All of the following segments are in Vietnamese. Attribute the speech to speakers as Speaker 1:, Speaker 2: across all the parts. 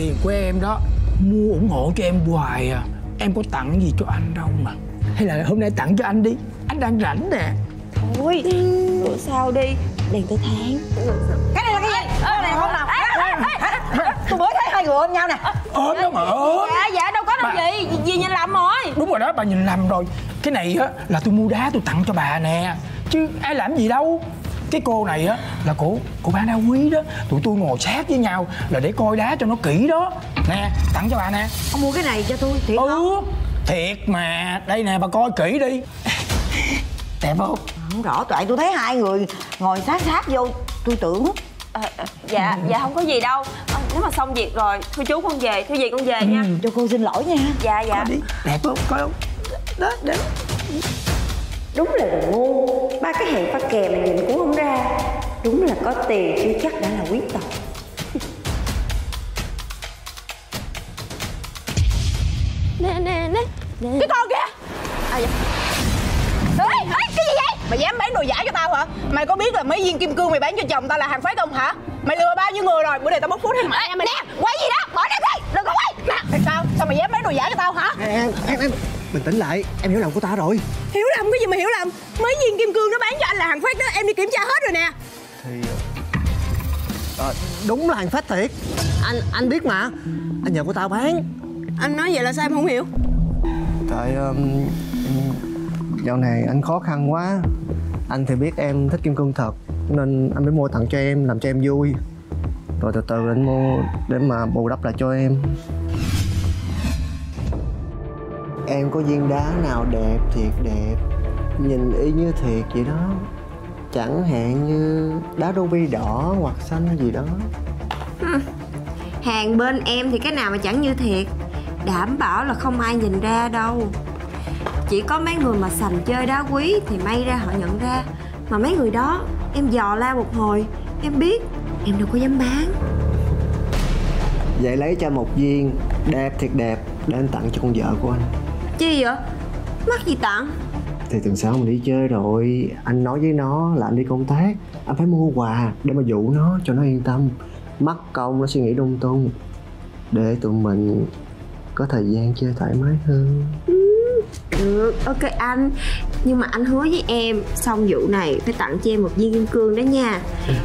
Speaker 1: tiền của em đó. Mua ủng hộ cho em hoài à. Em có tặng gì cho anh đâu mà. Hay là hôm nay tặng cho anh đi. Anh đang rảnh nè.
Speaker 2: Thôi bữa sau đi? Đèn tới tháng.
Speaker 3: Cái này là cái gì? Cái này không nào? tôi mới thấy hai người ôm nhau nè.
Speaker 1: Ốm đó mà ốm
Speaker 2: dạ dạ đâu có đâu
Speaker 1: Bà-
Speaker 2: gì gì nhìn lầm rồi?
Speaker 1: Đúng rồi đó bà nhìn lầm rồi. Cái này á là tôi mua đá tôi tặng cho bà nè. Chứ ai làm gì đâu cái cô này á là cổ cổ bán đá quý đó. Tụi tôi ngồi sát với nhau là để coi đá cho nó kỹ đó. Nè tặng cho bà nè.
Speaker 3: Ông mua cái này cho tôi thiệt
Speaker 1: ừ thiệt mà. Đây nè bà coi kỹ đi. Đẹp không?
Speaker 3: Không rõ tại tôi thấy hai người ngồi sát sát vô tôi tưởng.
Speaker 2: Ờ, dạ dạ không có gì đâu. Ờ, nếu mà xong việc rồi thưa chú con về thưa gì con về nha.
Speaker 3: Cho cô xin lỗi nha.
Speaker 2: Dạ dạ.
Speaker 1: Đi đẹp không? Coi không? Đó đẹp
Speaker 2: đúng là đồ ngu ba cái hẹn pha kè mà nhìn cũng không ra đúng là có tiền chưa chắc đã là quý tộc nè nè nè
Speaker 3: cái con kìa à dạ Ê, ê, cái gì vậy? Mày dám bán đồ giả cho tao hả? Mày có biết là mấy viên kim cương mày bán cho chồng tao là hàng phái không hả? Mày lừa bao nhiêu người rồi? Bữa nay tao bóc phốt hết mày. Nè, quay gì đó? Bỏ ra đây, đừng có quay. Nè, sao? Sao mày dám bán đồ giả cho tao hả?
Speaker 4: Bình tĩnh lại em hiểu lầm của ta rồi.
Speaker 3: Hiểu lầm? Cái gì mà hiểu lầm? Mấy viên kim cương nó bán cho anh là hàng phách đó, em đi kiểm tra hết rồi nè.
Speaker 4: thì ờ, đúng là hàng phách thiệt. Anh anh biết mà. Anh nhờ của tao bán.
Speaker 3: Anh nói vậy là sao em không hiểu?
Speaker 4: tại um, dạo này anh khó khăn quá. Anh thì biết em thích kim cương thật nên anh mới mua tặng cho em làm cho em vui. Rồi từ từ anh mua để mà bù đắp lại cho em em có viên đá nào đẹp thiệt đẹp nhìn y như thiệt vậy đó. Chẳng hạn như đá ruby đỏ hoặc xanh gì đó.
Speaker 2: Hàng bên em thì cái nào mà chẳng như thiệt đảm bảo là không ai nhìn ra đâu. Chỉ có mấy người mà sành chơi đá quý thì may ra họ nhận ra. Mà mấy người đó em dò la một hồi em biết em đâu có dám bán.
Speaker 4: Vậy lấy cho một viên đẹp thiệt đẹp để anh tặng cho con vợ của anh
Speaker 2: chi vậy? Mắc gì tặng?
Speaker 4: Thì tuần sau mình đi chơi rồi. Anh nói với nó là anh đi công tác. Anh phải mua quà để mà dụ nó cho nó yên tâm. Mất công nó suy nghĩ lung tung. Để tụi mình có thời gian chơi thoải mái hơn.
Speaker 2: Được. Ok anh. Nhưng mà anh hứa với em xong vụ này phải tặng cho em một viên kim cương đó nha.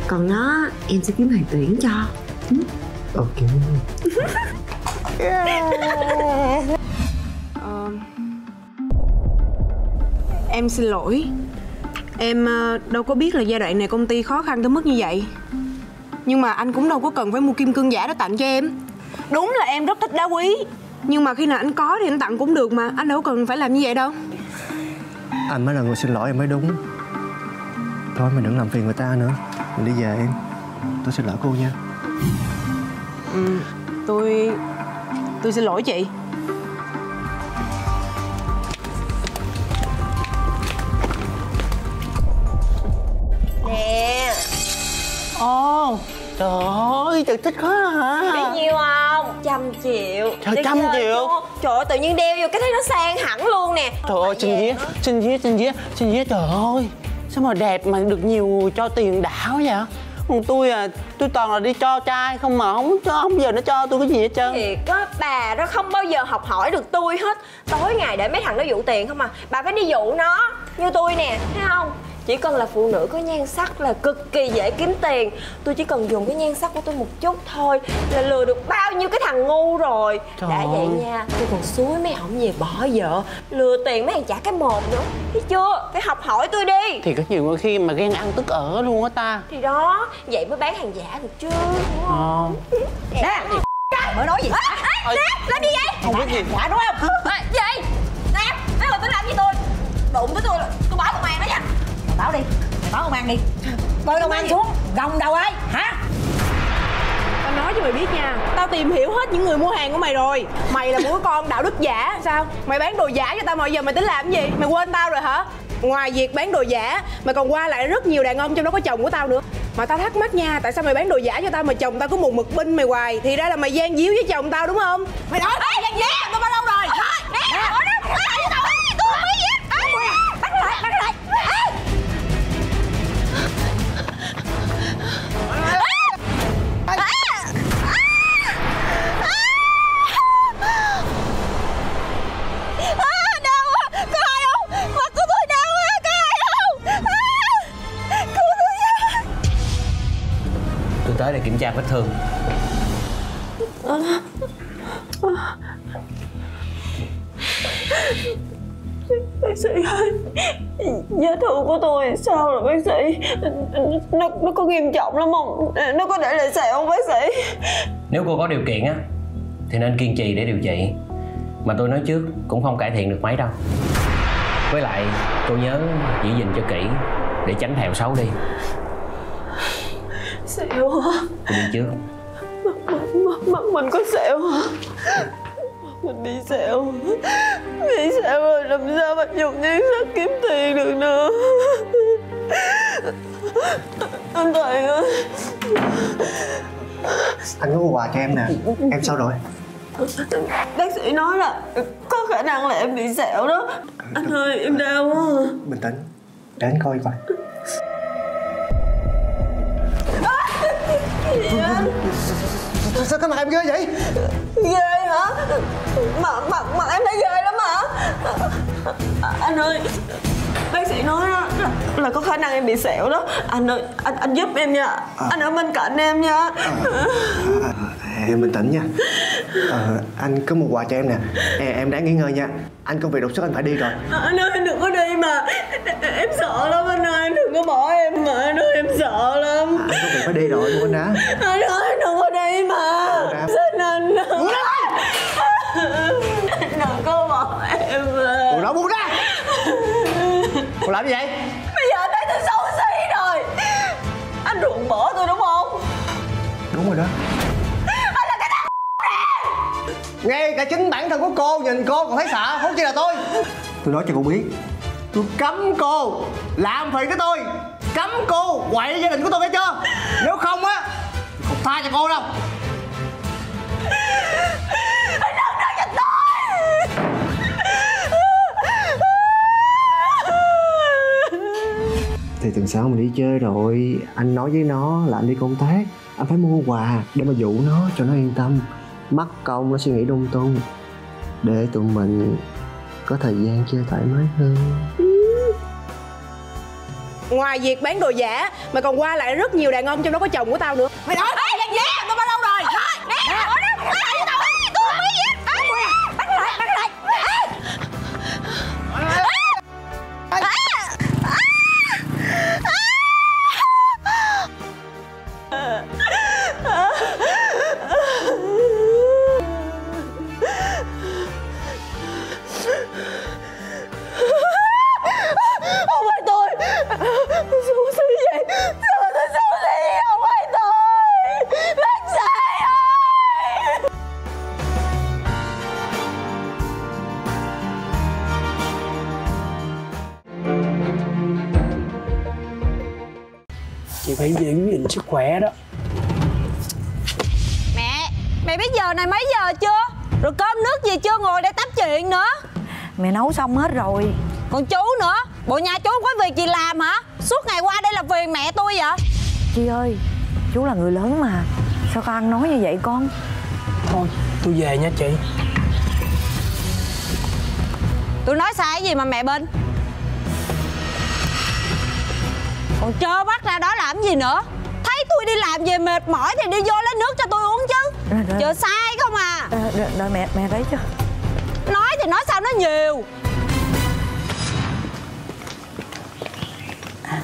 Speaker 2: Còn nó em sẽ kiếm hàng tuyển cho.
Speaker 4: Ok
Speaker 3: Em xin lỗi. Em ờ, đâu có biết là giai đoạn này công ty khó khăn tới mức như vậy. Nhưng mà anh cũng đâu có cần phải mua kim cương giả để tặng cho em. Đúng là em rất thích đá quý. Nhưng mà khi nào anh có thì anh tặng cũng được mà Anh đâu cần phải làm như vậy đâu.
Speaker 4: Anh mới là người xin lỗi em mới đúng. Thôi mình đừng làm phiền người ta nữa. Mình đi về em. Tôi xin lỗi cô nha.
Speaker 3: Tôi... tôi xin lỗi chị
Speaker 4: trời ơi trời thích quá hả
Speaker 2: biết nhiêu không? Trăm triệu.
Speaker 4: Trời, trăm triệu?
Speaker 2: luôn. trời ơi tự nhiên đeo vô cái thấy nó sang hẳn luôn nè.
Speaker 5: Trời ơi, xin vía, xin vía, xin vía, xin vía, trời ơi. Sao mà đẹp mà được nhiều người cho tiền đảo vậy? Còn tôi à, tôi toàn là đi cho trai không mà không cho không giờ nó cho tôi cái gì hết trơn.
Speaker 2: Thiệt á bà đó không bao giờ học hỏi được tôi hết. Tối ngày để mấy thằng nó dụ tiền không à. Bà phải đi dụ nó như tôi nè thấy không chỉ cần là phụ nữ có nhan sắc là cực kỳ dễ kiếm tiền. Tôi chỉ cần dùng cái nhan sắc của tôi một chút thôi là lừa được bao nhiêu cái thằng ngu rồi.
Speaker 5: Trời
Speaker 2: đã vậy nha tôi còn suối mấy ổng về bỏ vợ lừa tiền mấy thằng trả cái mồm nữa. Thấy chưa? Phải học hỏi tôi đi.
Speaker 5: Thì có nhiều khi mà ghen ăn tức ở luôn á ta.
Speaker 2: Thì đó vậy mới bán hàng giả được chứ đúng không?
Speaker 5: Ờ,
Speaker 3: Nè. Mới nói gì?
Speaker 2: Ê, nè, làm gì vậy?
Speaker 5: không biết gì.
Speaker 3: Dạ đúng không?
Speaker 2: Ê, gì? Nè, mấy người tính làm gì tôi? Đụng tới tôi là tôi báo công an đó nha
Speaker 3: Báo đi. Báo công an đi. Coi công an xuống. Gồng đầu ai? Hả? Tao nói cho mày biết nha. Tao tìm hiểu hết những người mua hàng của mày rồi. Mày là một con đạo đức giả Sao? Mày bán đồ giả cho tao mà giờ mày tính làm cái gì? Mày quên tao rồi hả? Ngoài việc bán đồ giả Mày còn qua lại rất nhiều đàn ông trong đó có chồng của tao nữa. Mà tao thắc mắc nha Tại sao mày bán đồ giả cho tao mà chồng tao có một mực binh mày hoài? Thì ra là mày gian díu với chồng tao đúng không? Mày nói gian díu! tao bao lâu rồi? Nè Nè
Speaker 6: trang vết thương
Speaker 7: Bác sĩ ơi Vết thương của tôi sao rồi bác sĩ? Nó nó có nghiêm trọng lắm không? Nó có để lại sẹo không bác sĩ?
Speaker 6: Nếu cô có điều kiện á thì nên kiên trì để điều trị. Mà tôi nói trước cũng không cải thiện được mấy đâu. Với lại cô nhớ giữ gìn cho kỹ để tránh thẹo xấu đi đi trước.
Speaker 7: Mắt, mắt mình có sẹo. Hả Mình bị sẹo. Bị sẹo rồi làm sao mà dùng nhan sắc kiếm tiền được nữa. Anh Toàn ơi.
Speaker 4: Anh có mua quà cho em nè. Em sao rồi?
Speaker 7: Bác sĩ nói là có khả năng là em bị sẹo đó. Anh ơi em đau quá.
Speaker 4: Bình tĩnh. Để anh coi coi sao cái mặt em ghê vậy?
Speaker 7: Ghê hả? Mặt, mặt, mặt em thấy ghê lắm hả? À, Anh ơi Bác sĩ nói đó là, là có khả năng em bị sẹo đó. Anh ơi anh, anh giúp em nha. Anh ở bên cạnh em nha.
Speaker 4: À, em bình tĩnh nha. Ờ, anh có một quà cho em nè. Em, em đáng nghỉ ngơi nha. Anh công việc đột xuất anh phải đi rồi.
Speaker 7: Anh ơi anh đừng có đi mà. Em sợ lắm anh ơi. Anh đừng có bỏ em mà. Anh ơi em sợ lắm.
Speaker 4: Anh có việc phải đi rồi buông anh đá
Speaker 7: Anh ơi anh đừng có đi mà. Xin anh. Đừng có bỏ em mà.
Speaker 4: Ủa đó buông ra.
Speaker 5: Cô làm gì vậy?
Speaker 7: Bây giờ anh thấy tôi xấu xí rồi. Anh ruộng bỏ tôi đúng không?
Speaker 4: Đúng rồi đó ngay cả chính bản thân của cô nhìn cô còn thấy sợ không chỉ là tôi. Tôi nói cho cô biết tôi cấm cô làm phiền tới tôi. Cấm cô quậy gia đình của tôi nghe chưa? Nếu không á không tha cho cô đâu. Thì tuần sau mình đi chơi rồi. Anh nói với nó là anh đi công tác. Anh phải mua quà để mà dụ nó cho nó yên tâm mất công nó suy nghĩ lung tung. Để tụi mình có thời gian chơi thoải mái hơn.
Speaker 3: Ngoài việc bán đồ giả Mà còn qua lại rất nhiều đàn ông trong đó có chồng của tao nữa. Mày nói Ê, làm gì? Tôi bao lâu rồi? Thôi, nè Ở đó, đây với tao Tôi không biết gì hết. Bắt lại, bắt lại
Speaker 7: phải
Speaker 8: giữ gìn sức khỏe đó.
Speaker 9: Mẹ, mẹ biết giờ này mấy giờ chưa? Rồi cơm nước gì chưa ngồi để tám chuyện nữa.
Speaker 10: Mẹ nấu xong hết rồi.
Speaker 9: Còn chú nữa Bộ nhà chú không có việc gì làm hả? Suốt ngày qua đây là phiền mẹ tôi vậy?
Speaker 10: Chi ơi Chú là người lớn mà. Sao con ăn nói như vậy con?
Speaker 8: Thôi tôi về nha chị.
Speaker 9: Tôi nói sai cái gì mà mẹ bên? Còn trơ mắt gì nữa Thấy tôi đi làm về mệt mỏi thì đi vô lấy nước cho tôi uống chứ
Speaker 10: Rồi, rồi.
Speaker 9: Chờ sai không à
Speaker 10: Đợi, đợi, đợi mẹ mẹ lấy cho
Speaker 9: Nói thì nói sao nó nhiều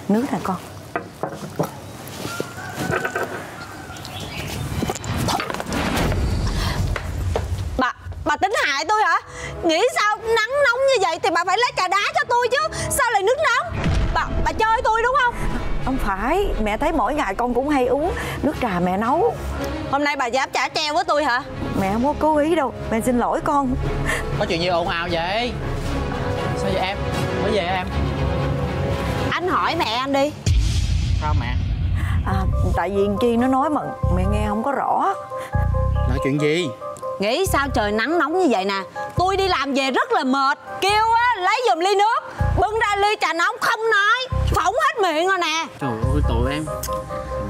Speaker 10: Nước nè con
Speaker 9: Bà, bà tính hại tôi hả? Nghĩ sao nắng nóng như vậy thì bà phải lấy trà đá cho tôi chứ Sao lại nước nóng? Bà, bà chơi tôi đúng không?
Speaker 10: Không phải Mẹ thấy mỗi ngày con cũng hay uống Nước trà mẹ nấu
Speaker 9: Hôm nay bà dám trả treo với tôi hả?
Speaker 10: Mẹ không có cố ý đâu Mẹ xin lỗi con
Speaker 5: Có chuyện gì ồn ào vậy? Sao vậy em? Mới về em?
Speaker 9: Anh hỏi mẹ anh đi
Speaker 5: Sao mẹ?
Speaker 10: à, Tại vì Chi nó nói mà mẹ nghe không có rõ
Speaker 5: Là chuyện gì?
Speaker 9: Nghĩ sao trời nắng nóng như vậy nè Tôi đi làm về rất là mệt Kêu á lấy giùm ly nước Bưng ra ly trà nóng không nói. Phỏng hết miệng rồi nè.
Speaker 5: Trời ơi tụi em.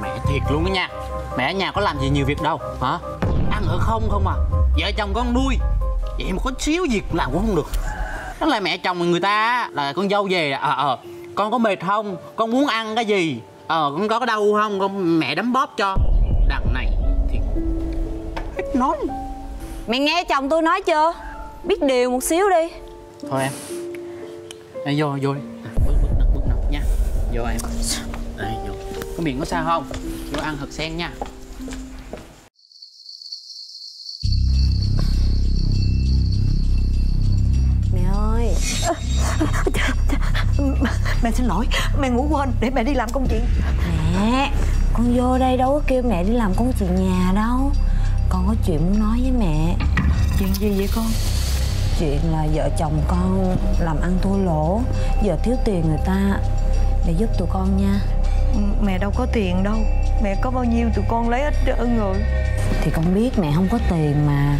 Speaker 5: Mẹ thiệt luôn đó nha. Mẹ ở nhà có làm gì nhiều việc đâu hả? Ăn ở không không à. Vợ chồng con nuôi. Vậy mà có xíu việc làm cũng không được. Đó là mẹ chồng người ta Là con dâu về. Ờ ờ. Con có mệt không? Con muốn ăn cái gì? Ờ con có đau không? Con Mẹ đấm bóp cho. Đằng này thì ít nói.
Speaker 9: Mẹ nghe chồng tôi nói chưa? Biết điều một xíu đi.
Speaker 5: Thôi em Đây, vô vô đi. À, bước bước nè bước nè nha. Vô em. Đây vô. Có miệng có sao không? Vô ăn thật sen nha.
Speaker 9: Mẹ ơi.
Speaker 10: Mẹ xin lỗi Mẹ ngủ quên để mẹ đi làm công chuyện.
Speaker 9: Mẹ Con vô đây đâu có kêu mẹ đi làm công chuyện nhà đâu. Con có chuyện muốn nói với mẹ.
Speaker 10: Chuyện gì vậy con
Speaker 9: Chuyện là vợ chồng con làm ăn thua lỗ Giờ thiếu tiền người ta. Mẹ giúp tụi con nha.
Speaker 10: Mẹ đâu có tiền đâu. Mẹ có bao nhiêu tụi con lấy hết trơn rồi.
Speaker 9: Thì con biết mẹ không có tiền mà.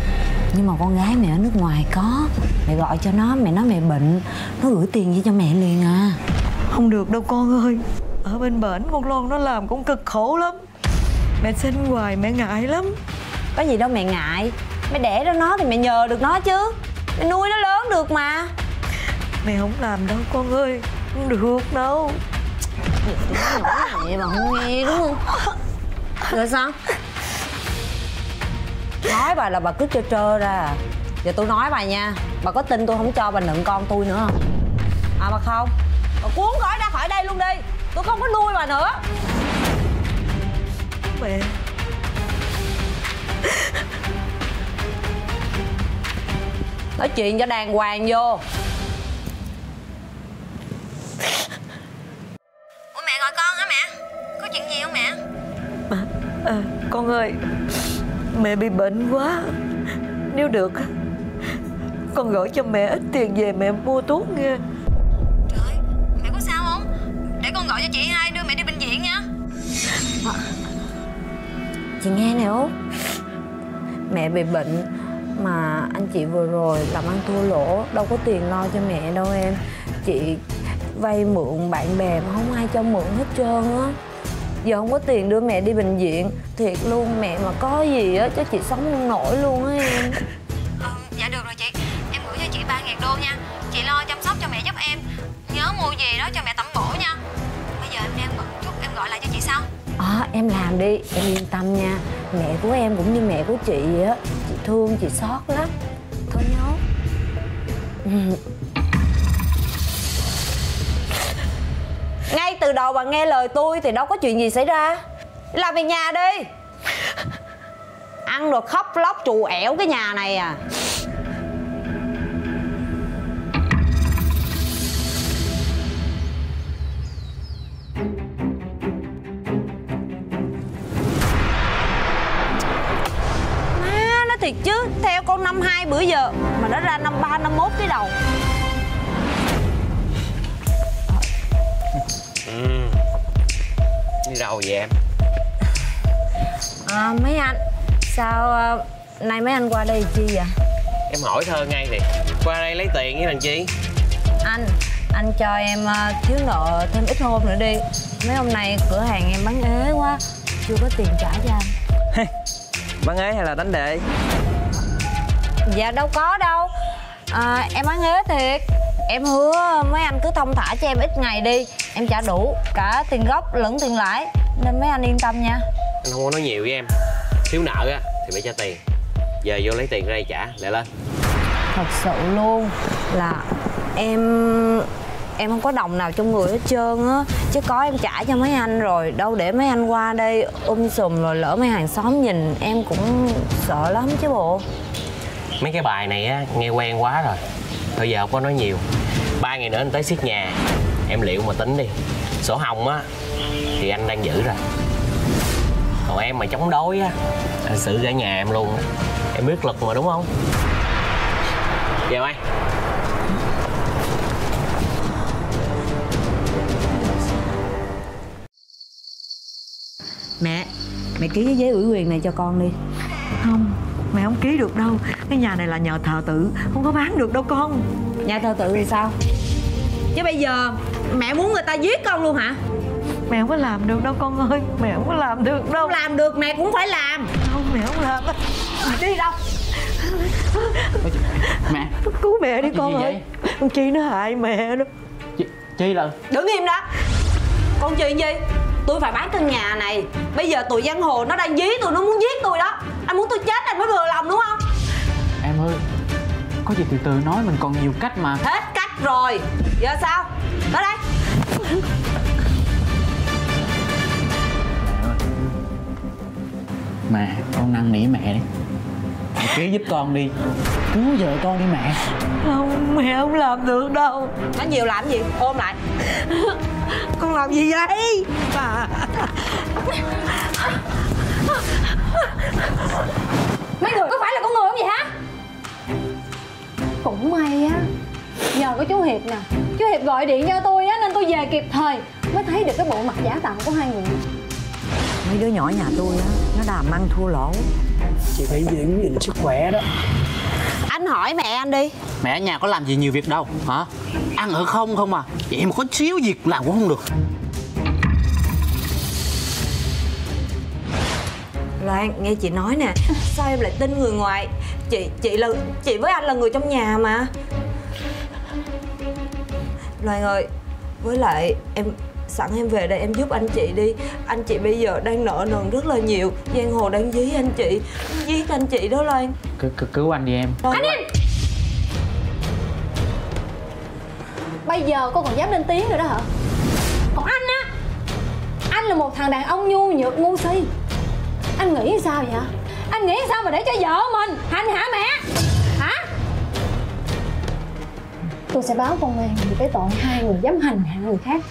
Speaker 9: Nhưng mà con gái mẹ ở nước ngoài có. Mẹ gọi cho nó, mẹ nói mẹ bệnh. Nó gửi tiền về cho mẹ liền à?
Speaker 10: Không được đâu con ơi. Ở bên bển con Loan nó làm cũng cực khổ lắm. Mẹ xin hoài mẹ ngại lắm.
Speaker 9: Có gì đâu mẹ ngại. Mẹ đẻ ra nó thì mẹ nhờ được nó chứ nuôi nó lớn được mà.
Speaker 10: Mẹ không làm đâu con ơi Không được đâu.
Speaker 9: Mẹ mà không nghe đúng không? Rồi sao? Nói bà là bà cứ trơ trơ ra. Giờ tôi nói bà nha Bà có tin tôi không cho bà nựng con tôi nữa không? À bà không. Bà cuốn gói ra khỏi đây luôn đi. Tôi không có nuôi bà nữa.
Speaker 10: Mẹ
Speaker 9: Nói chuyện cho đàng hoàng vô. Ủa mẹ gọi con hả mẹ? Có chuyện gì không mẹ?
Speaker 10: À, à, Con ơi Mẹ bị bệnh quá. Nếu được á, Con gửi cho mẹ ít tiền về mẹ mua thuốc nghe
Speaker 9: Trời mẹ có sao không? Để con gọi cho chị hai đưa mẹ đi bệnh viện nha. Chị nghe nè Út. Mẹ bị bệnh Mà anh chị vừa rồi làm ăn thua lỗ Đâu có tiền lo cho mẹ đâu em. Chị vay mượn bạn bè mà không ai cho mượn hết trơn á. Giờ không có tiền đưa mẹ đi bệnh viện. Thiệt luôn mẹ mà có gì á Chắc chị sống không nổi luôn á em.
Speaker 11: Dạ được rồi chị. Em gửi cho chị 3 ngàn đô nha. Chị lo chăm sóc cho mẹ giúp em. Nhớ mua gì đó cho mẹ tẩm bổ nha. Bây giờ em đang bận chút em gọi lại cho chị sau.
Speaker 9: À, em làm đi, em yên tâm nha Mẹ của em cũng như mẹ của chị vậy á. Chị thương, chị xót lắm. Thôi nhớ. Ừ. Ngay từ đầu bà nghe lời tôi thì đâu có chuyện gì xảy ra. Làm về nhà đi. Ăn rồi khóc lóc trù ẻo cái nhà này à thiệt chứ. Theo con năm hai bữa giờ Mà nó ra năm ba năm mốt cái đầu.
Speaker 6: Đi đâu vậy em?
Speaker 9: à, Mấy anh Sao à, nay mấy anh qua đây chi vậy?
Speaker 6: Em hỏi thơ ngay thì Qua đây lấy tiền với thằng chi.
Speaker 9: Anh Anh cho em à, thiếu nợ thêm ít hôm nữa đi. Mấy hôm nay cửa hàng em bán ế quá Chưa có tiền trả cho anh
Speaker 12: Bán ế hay là đánh đệ?
Speaker 9: Dạ đâu có đâu. À, Em bán ế thiệt. Em hứa mấy anh cứ thông thả cho em ít ngày đi. Em trả đủ cả tiền gốc lẫn tiền lãi. Nên mấy anh yên tâm nha.
Speaker 6: Anh không có nói nhiều với em. Thiếu nợ á thì phải trả tiền. Giờ vô lấy tiền ra đây trả Lại lên.
Speaker 9: Thật sự luôn là em em không có đồng nào trong người hết trơn á. Chứ có em trả cho mấy anh rồi, đâu để mấy anh qua đây um sùm rồi lỡ mấy hàng xóm nhìn, em cũng sợ lắm chứ bộ.
Speaker 6: Mấy cái bài này á, nghe quen quá rồi. Thôi giờ không có nói nhiều. Ba ngày nữa anh tới xiết nhà, Em liệu mà tính đi. Sổ hồng á, Thì anh đang giữ rồi. Còn em mà chống đối á, Anh xử cả nhà em luôn Em biết lực mà đúng không? Chào anh.
Speaker 9: Mẹ mẹ ký cái giấy ủy quyền này cho con đi.
Speaker 10: Không Mẹ không ký được đâu. Cái nhà này là nhờ thờ tự Không có bán được đâu con.
Speaker 9: Nhà thờ tự thì sao? Chứ bây giờ mẹ muốn người ta giết con luôn hả?
Speaker 10: Mẹ không có làm được đâu con ơi. Mẹ không có làm được đâu.
Speaker 9: Không làm được mẹ cũng phải làm.
Speaker 10: Không mẹ không làm
Speaker 9: đi đâu?
Speaker 6: Mẹ.
Speaker 10: Cứu mẹ đi con ơi. Con Chi nó hại mẹ đó.
Speaker 6: Chi, chi là
Speaker 9: đứng im đó. Con chuyện gì tôi phải bán căn nhà này. Bây giờ tụi giang hồ nó đang dí tôi nó muốn giết tôi đó. Anh muốn tôi chết anh mới vừa lòng đúng không?
Speaker 5: Em ơi Có gì từ từ nói mình còn nhiều cách mà.
Speaker 9: Hết cách rồi. Giờ sao? Tới đây.
Speaker 5: Mà con năn nỉ mẹ đi Mẹ kế giúp con đi. Cứu vợ con đi mẹ.
Speaker 10: Không mẹ không làm được đâu.
Speaker 9: Nói nhiều làm gì? Ôm lại. Con làm gì vậy? Bà.
Speaker 13: Mấy người có phải là con người không vậy hả? Cũng may á Nhờ có chú Hiệp nè. Chú Hiệp gọi điện cho tôi á Nên tôi về kịp thời Mới thấy được cái bộ mặt giả tạm của hai người
Speaker 10: Mấy đứa nhỏ nhà tôi á Nó đàm ăn thua lỗ.
Speaker 8: Chị phải giữ gìn sức khỏe đó.
Speaker 9: Anh hỏi mẹ anh đi.
Speaker 5: Mẹ ở nhà có làm gì nhiều việc đâu hả? Ăn ở không không à? Vậy mà có xíu việc làm cũng không được.
Speaker 9: Loan nghe chị nói nè Sao em lại tin người ngoài? Chị chị là chị với anh là người trong nhà mà. Loan ơi Với lại em sẵn em về đây em giúp anh chị đi. Anh chị bây giờ đang nợ nần rất là nhiều. Giang hồ đang dí anh chị. Giết anh chị đó Loan.
Speaker 5: C -c Cứu anh đi em.
Speaker 13: Anh im Bây giờ con còn dám lên tiếng nữa đó hả? Còn anh á Anh là một thằng đàn ông nhu nhược ngu si. Anh nghĩ sao vậy Anh nghĩ sao mà để cho vợ mình hành hả mẹ? Hả? Tôi sẽ báo công an vì cái tội hai người dám hành hạ người khác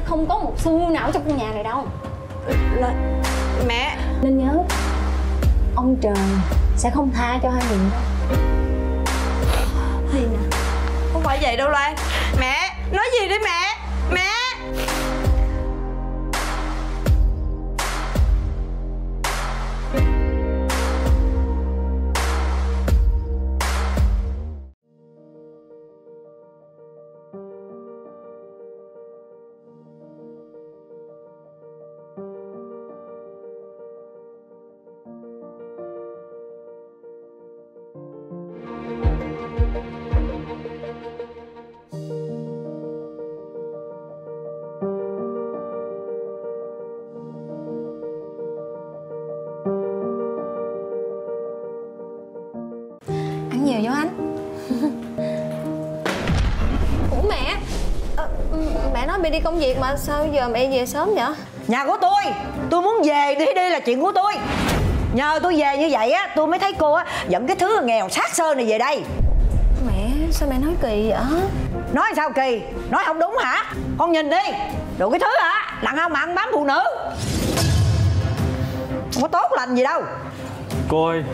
Speaker 13: sẽ không có một xu nào trong căn nhà này đâu.
Speaker 9: Là... Mẹ.
Speaker 13: Nên nhớ Ông trời sẽ không tha cho hai người đâu nè?
Speaker 9: Không phải vậy đâu Loan. Mẹ Nói gì đi mẹ? Mẹ
Speaker 13: Mẹ nói mẹ đi công việc mà sao giờ mẹ về sớm vậy?
Speaker 10: Nhà của tôi Tôi muốn về đi đi là chuyện của tôi. Nhờ tôi về như vậy á Tôi mới thấy cô á Dẫn cái thứ nghèo sát sơ này về đây.
Speaker 13: Mẹ sao mẹ nói kỳ vậy?
Speaker 10: Nói sao kỳ? Nói không đúng hả? Con nhìn đi. Đồ cái thứ hả? Đàn ông mà ăn bám phụ nữ. Không có tốt lành gì đâu.
Speaker 14: Cô ơi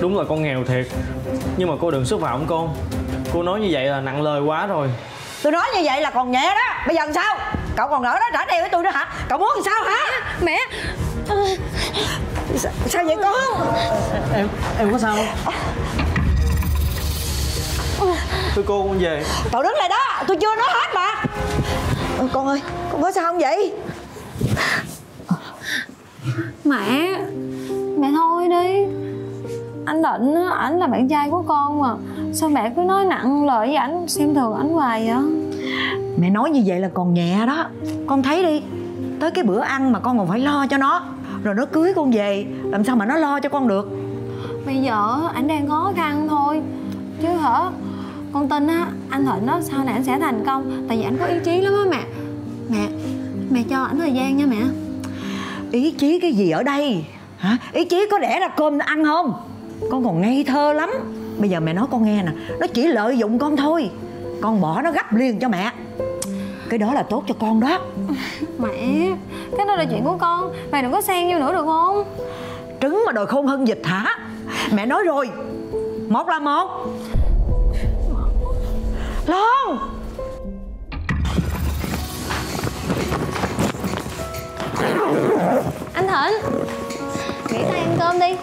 Speaker 14: Đúng là con nghèo thiệt. Nhưng mà cô đừng xúc phạm con. Cô nói như vậy là nặng lời quá rồi
Speaker 10: Tôi nói như vậy là còn nhẹ đó. Bây giờ làm sao? Cậu còn ở đó trả đeo với tôi nữa hả? Cậu muốn làm sao hả?
Speaker 13: Mẹ
Speaker 10: Sao, sao vậy con?
Speaker 14: Em em có sao không? Thưa cô con về.
Speaker 10: Cậu đứng lại đó. Tôi chưa nói hết mà. Ừ, Con ơi Con có sao không vậy?
Speaker 13: Mẹ Mẹ thôi đi Anh Định á, ảnh là bạn trai của con mà. Sao mẹ cứ nói nặng lời với ảnh Xem thường ảnh hoài vậy?
Speaker 10: Mẹ nói như vậy là còn nhẹ đó. Con thấy đi Tới cái bữa ăn mà con còn phải lo cho nó. Rồi nó cưới con về Làm sao mà nó lo cho con được?
Speaker 13: Bây giờ ảnh đang khó khăn thôi. Chứ hả Con tin á Anh Thịnh á Sau này anh sẽ thành công. Tại vì ảnh có ý chí lắm á mẹ. Mẹ Mẹ cho ảnh thời gian nha mẹ.
Speaker 10: Ý chí cái gì ở đây? Hả? Ý chí có đẻ ra cơm ăn không Con còn ngây thơ lắm. Bây giờ mẹ nói con nghe nè Nó chỉ lợi dụng con thôi. Con bỏ nó gấp liền cho mẹ. Cái đó là tốt cho con đó.
Speaker 13: Mẹ Cái đó là chuyện của con. Mẹ đừng có xen vô nữa được không?
Speaker 10: Trứng mà đòi khôn hơn dịch hả? Mẹ nói rồi. Một là một Lon
Speaker 13: Anh Thịnh Nghỉ tay ăn cơm đi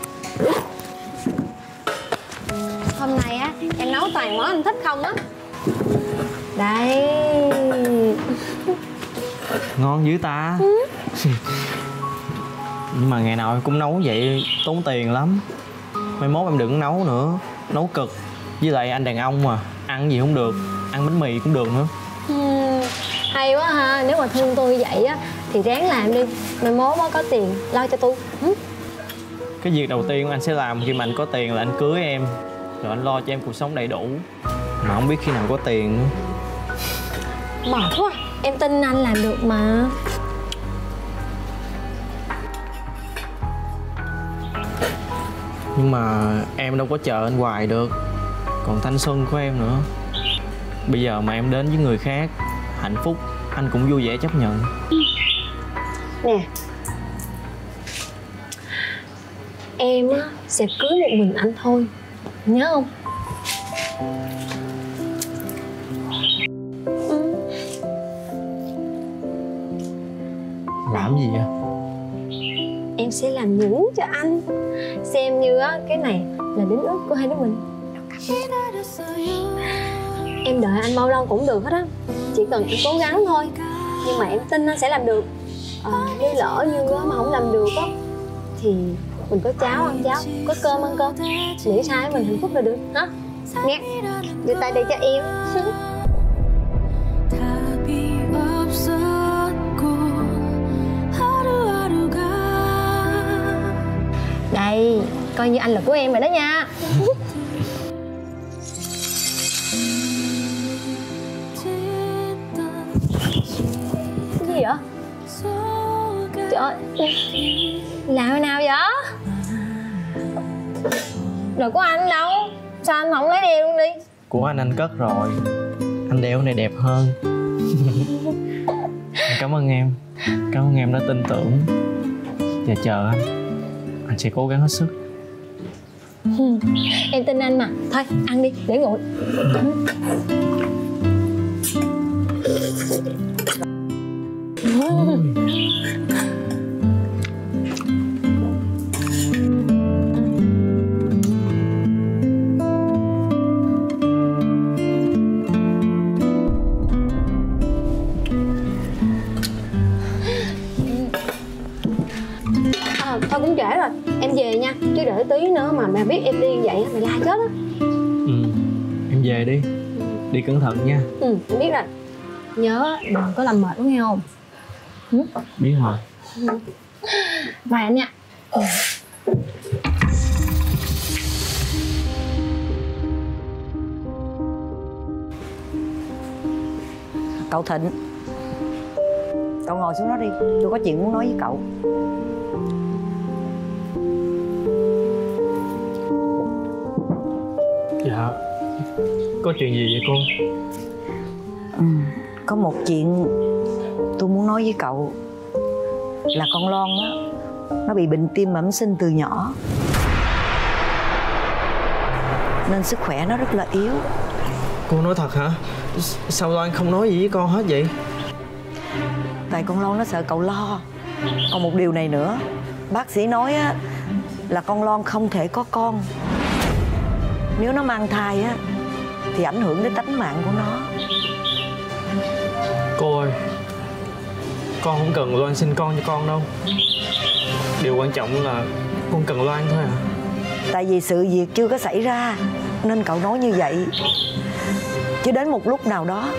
Speaker 13: Em nấu toàn món anh thích không á? Đây
Speaker 14: Ngon dữ ta. Nhưng mà ngày nào em cũng nấu vậy Tốn tiền lắm. Mai mốt em đừng nấu nữa Nấu cực. Với lại anh đàn ông mà Ăn gì không được Ăn bánh mì cũng được nữa.
Speaker 13: Ừm, hay quá ha. Nếu mà thương tôi như vậy á thì ráng làm đi. Mai mốt á có tiền lo cho tôi. Ừ?
Speaker 14: cái việc đầu tiên anh sẽ làm khi mà anh có tiền là anh cưới em rồi anh lo cho em cuộc sống đầy đủ. Mà không biết khi nào có tiền nữa.
Speaker 13: Mệt quá em tin anh làm được mà.
Speaker 14: Nhưng mà em đâu có chờ anh hoài được. Còn thanh xuân của em nữa. Bây giờ mà em đến với người khác hạnh phúc anh cũng vui vẻ chấp nhận.
Speaker 13: Nè em á sẽ cưới một mình anh thôi nhớ không?
Speaker 14: Làm gì vậy?
Speaker 13: Em sẽ làm những cho anh. Xem như á cái này là đính ước của hai đứa mình. Em đợi anh bao lâu cũng được hết á. Chỉ cần em cố gắng thôi. Nhưng mà em tin anh sẽ làm được. À, nếu lỡ như mà không làm được á thì mình có cháo ăn cháo? Có cơm ăn cơm miễn sai mình hạnh phúc là được. Hả? Nghe đưa tay đây cho em đây, coi như anh là của em rồi đó nha. Cái gì vậy? Trời ơi, làm nào vậy? Rồi của anh đâu. Sao anh không lấy đeo luôn đi?
Speaker 14: Của anh anh cất rồi. Anh đeo cái này đẹp hơn. Cảm ơn em. Cảm ơn em đã tin tưởng. Và chờ anh. Anh sẽ cố gắng hết sức.
Speaker 13: Em tin anh mà. Thôi ăn đi. Để nguội đợi tí nữa mà mẹ biết em đi vậy mày la chết á.
Speaker 14: Ừ em về đi. Đi cẩn thận nha.
Speaker 13: Ừ em biết rồi. Nhớ đừng có làm mệt đúng không? Ừ?
Speaker 14: biết rồi.
Speaker 13: Bye anh nha. Ừ.
Speaker 10: Cậu Thịnh Cậu ngồi xuống đó đi. Tôi có chuyện muốn nói với cậu
Speaker 14: có chuyện gì vậy cô?
Speaker 10: Ừ, Có một chuyện tôi muốn nói với cậu. Là con Lon á Nó bị bệnh tim bẩm sinh từ nhỏ. Nên sức khỏe nó rất là yếu.
Speaker 14: Cô nói thật hả? Sao loan không nói gì với con hết vậy?
Speaker 10: Tại con Lon nó sợ cậu lo. Còn một điều này nữa Bác sĩ nói á Là con Lon không thể có con. Nếu nó mang thai á Thì ảnh hưởng đến tánh mạng của nó.
Speaker 14: Cô ơi con không cần loan sinh con cho con đâu. Điều quan trọng là con cần loan thôi à
Speaker 10: Tại vì sự việc chưa có xảy ra Nên cậu nói như vậy. Chứ đến một lúc nào đó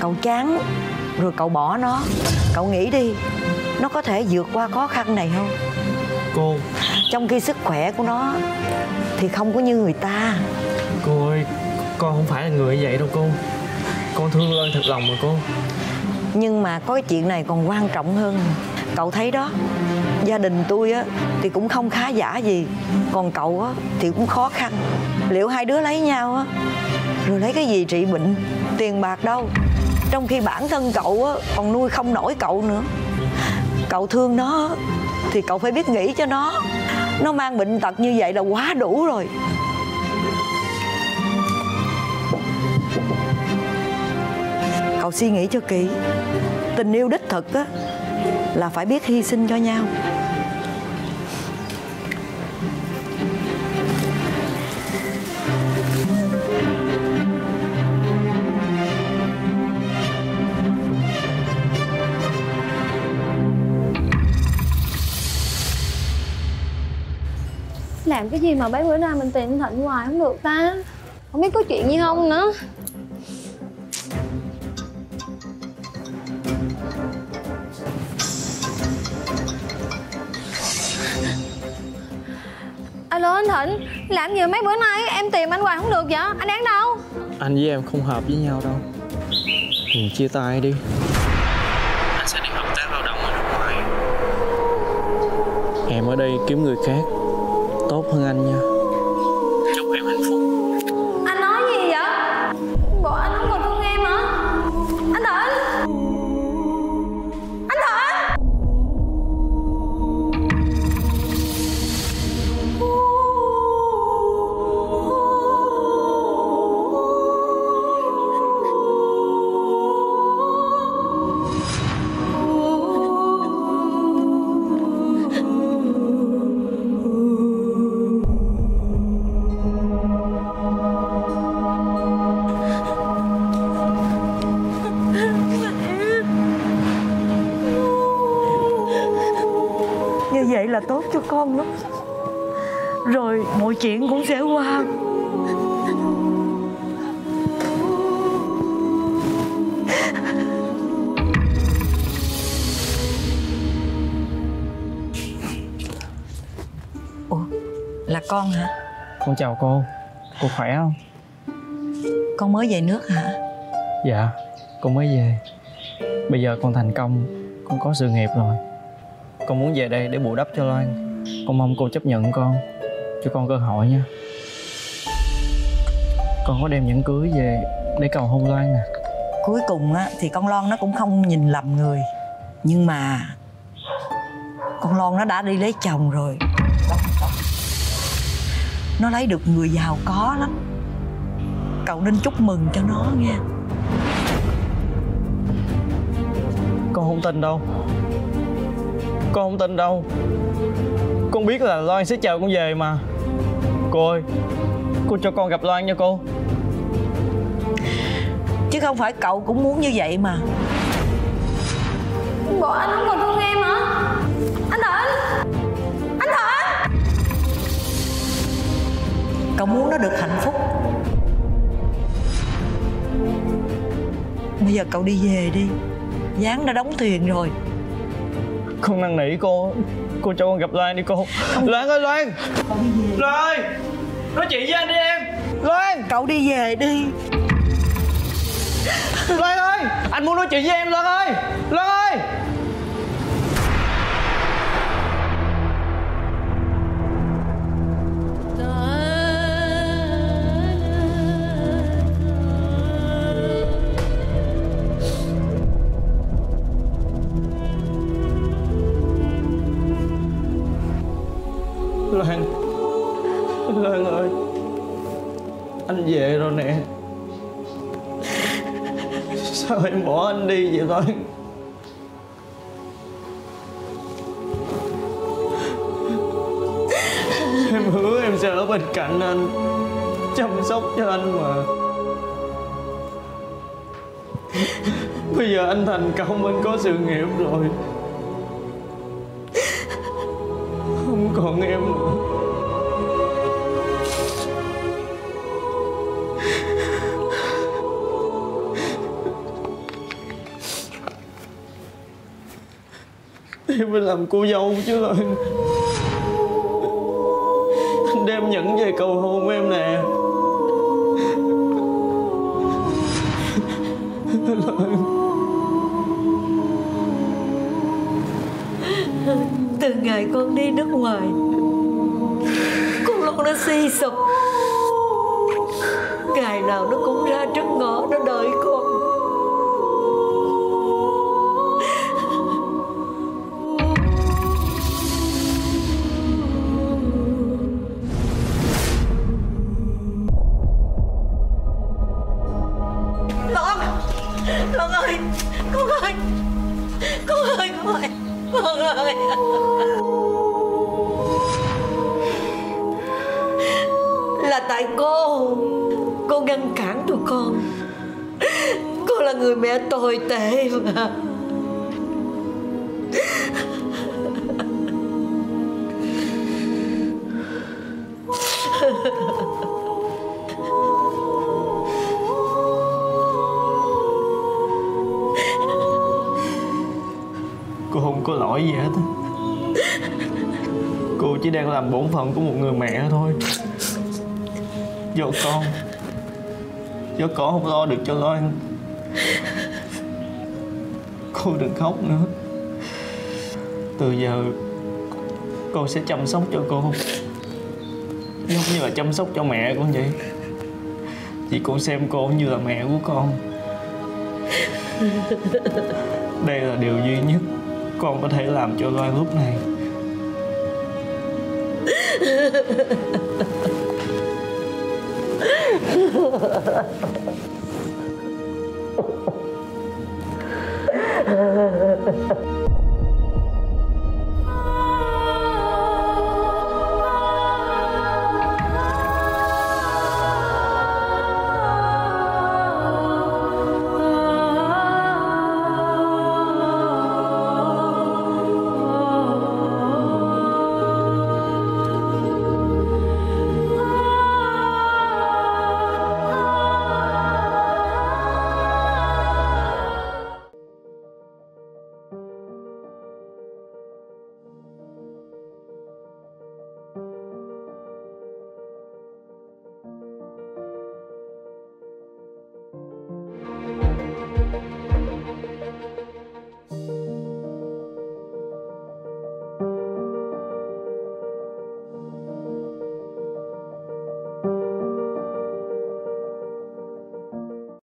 Speaker 10: Cậu chán Rồi cậu bỏ nó. Cậu nghĩ đi Nó có thể vượt qua khó khăn này không?
Speaker 14: Cô.
Speaker 10: Trong khi sức khỏe của nó Thì không có như người ta.
Speaker 14: Cô ơi con không phải là người như vậy đâu cô con thương loan thật lòng mà cô
Speaker 10: Nhưng mà có cái chuyện này còn quan trọng hơn. Cậu thấy đó, Gia đình tôi á, Thì cũng không khá giả gì. Còn cậu á, Thì cũng khó khăn. Liệu hai đứa lấy nhau á, Rồi lấy cái gì trị bệnh, Tiền bạc đâu. Trong khi bản thân cậu á, Còn nuôi không nổi cậu nữa. Cậu thương nó Thì cậu phải biết nghĩ cho nó. Nó mang bệnh tật như vậy là quá đủ rồi. Cậu suy nghĩ cho kỹ. Tình yêu đích thực á, Là phải biết hy sinh cho nhau.
Speaker 13: Làm cái gì mà mấy bữa nay mình tìm thịnh hoài không được ta? Không biết có chuyện gì không nữa. Thịnh. Làm gì mấy bữa nay em tìm anh hoài không được vậy? Anh đang đâu?
Speaker 14: Anh với em không hợp với nhau đâu. Mình chia tay đi. Anh sẽ đi hợp tác lao động ở nước ngoài. Em ở đây kiếm người khác. Tốt hơn anh nha
Speaker 10: con hả?
Speaker 14: Con chào cô. Cô khỏe không?
Speaker 10: Con mới về nước hả?
Speaker 14: Dạ Con mới về. Bây giờ con thành công Con có sự nghiệp rồi. Con muốn về đây để bù đắp cho Loan. Con mong cô chấp nhận con Cho con cơ hội nha. Con có đem nhẫn cưới về Để cầu hôn Loan nè.
Speaker 10: Cuối cùng á, thì con Lon nó cũng không nhìn lầm người. Nhưng mà Con Lon nó đã đi lấy chồng rồi Nó lấy được người giàu có lắm. Cậu nên chúc mừng cho nó nha.
Speaker 14: Con không tin đâu. Con không tin đâu. Con biết là Loan sẽ chờ con về mà. Cô ơi Cô cho con gặp Loan nha cô.
Speaker 10: Chứ không phải cậu cũng muốn như vậy mà.
Speaker 13: Bộ anh không còn
Speaker 10: Cậu muốn nó được hạnh phúc. Bây giờ cậu đi về đi. Gián đã đóng thuyền rồi.
Speaker 14: Con năn nỉ cô. Cô cho con gặp Loan đi cô. Loan ơi Loan. Loan. Nói chuyện với anh đi em. Loan.
Speaker 10: Cậu đi về đi.
Speaker 14: Loan ơi Anh muốn nói chuyện với em Loan ơi. Loan ơi Anh về rồi nè. Sao em bỏ anh đi vậy con? Em hứa em sẽ ở bên cạnh anh, Chăm sóc cho anh mà. Bây giờ anh thành công, anh có sự nghiệp rồi. Không còn em nữa. Em phải làm cô dâu chứ rồi Anh đem nhẫn về cầu hôn em nè.
Speaker 10: Từ ngày con đi nước ngoài, Con luôn nó suy sụp. Ngày nào nó cũng ra trước ngõ nó đợi người mẹ tồi tệ mà.
Speaker 14: Cô không có lỗi gì hết Cô chỉ đang làm bổn phận của một người mẹ thôi. Do con. Do con không lo được cho Loan. Cô đừng khóc nữa. Từ giờ Con sẽ chăm sóc cho cô. Giống như là chăm sóc cho mẹ con vậy. Chị cũng xem cô như là mẹ của con. Đây là điều duy nhất Con có thể làm cho Loan lúc này.
Speaker 15: Ha ha ha ha. Ha